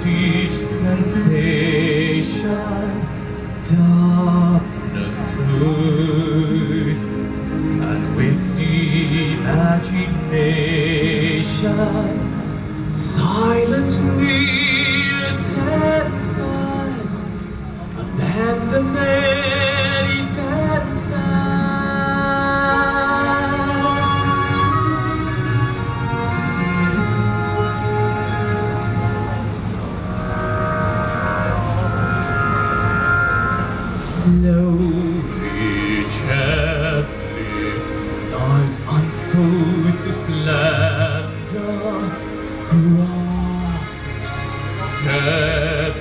and each sensation darkness twists and with imagination silently sets us abandoned. The splendor. Wasps, scented,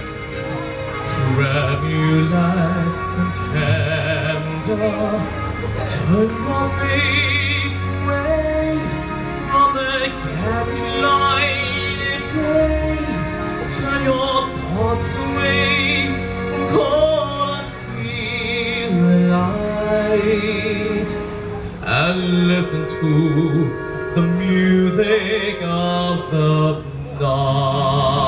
tremulous and tender, turn your face away from the kept light of day. Turn your thoughts away from cold and fear light and listen to music of the night.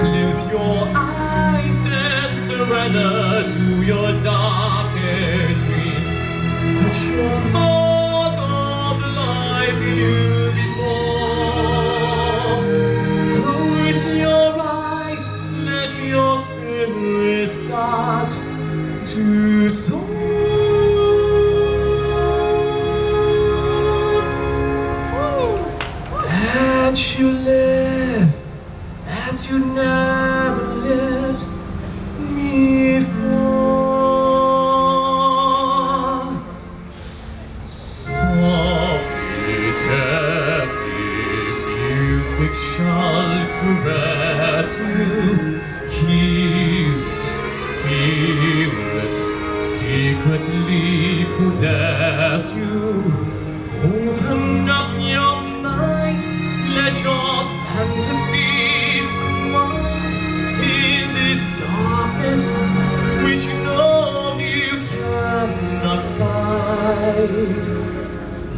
Close your eyes and surrender to your darkest dreams. Put your heart of the life you before. Close your eyes, let your spirit start to soar. And you live as you never lived before. Softly, music shall caress you. It, feel it, secretly possess you. Open up your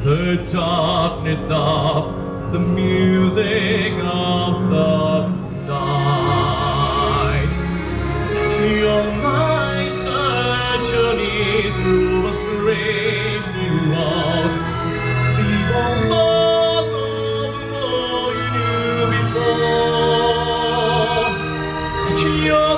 The darkness of the music of the night. Let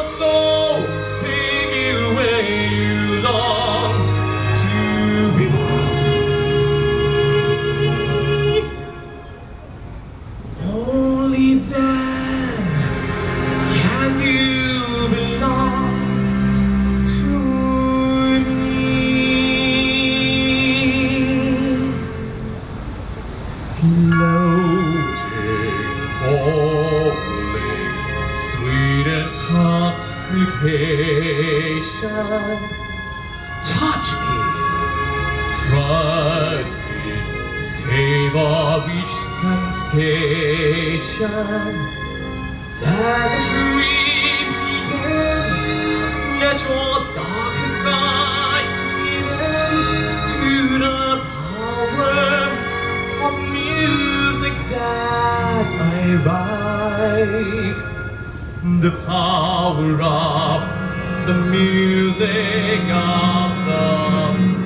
intoxication. Touch me, trust me, save of each sensation. The dream begin. Let your darkest side begin to the power of music that I write. The power of the music of the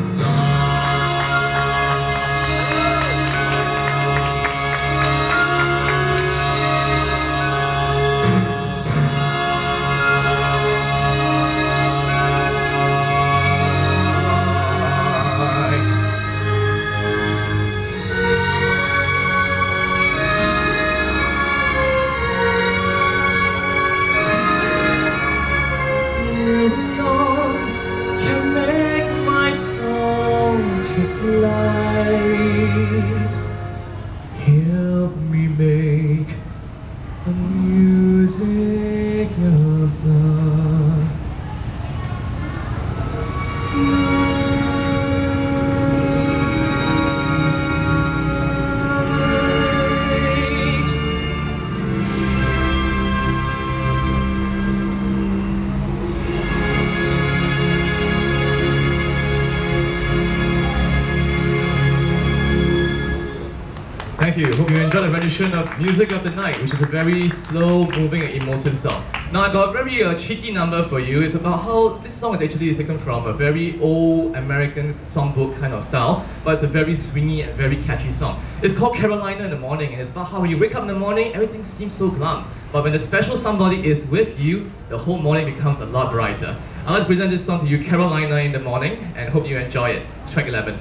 you. Hope you enjoyed the rendition of Music of the Night, which is a very slow moving and emotive song. Now I got a very uh, cheeky number for you. It's about how this song is actually taken from a very old American songbook kind of style, but it's a very swingy and very catchy song. It's called Carolina in the Morning, and it's about how when you wake up in the morning, everything seems so glum. But when the special somebody is with you, the whole morning becomes a lot brighter. I'd like to present this song to you, Carolina in the Morning, and hope you enjoy it. Track 11.